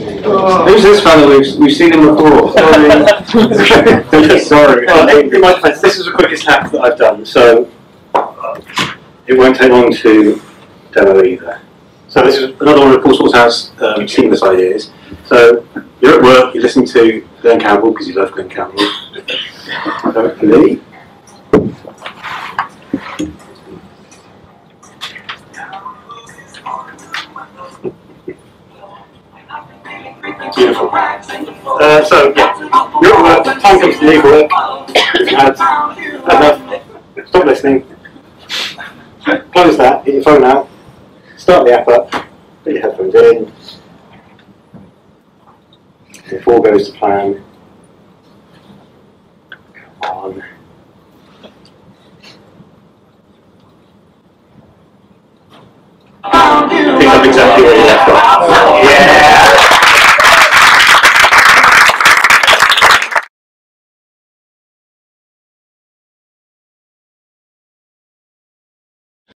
Who's this fellow? We've, we've seen him before. Sorry. Sorry. Well, in in my defence, this is the quickest hack that I've done, so it won't take long to demo either. So this is another one of Paul Salthouse um, seamless ideas. So you're at work, you're listening to Glenn Campbell because you love Glenn Campbell. Hopefully. Beautiful. Uh, so, yeah, your work, time comes to leave work. That's enough. Stop listening. Close that, get your phone out, start the app up, put your headphones in. If all goes to plan, come on. Think of exactly where you left off.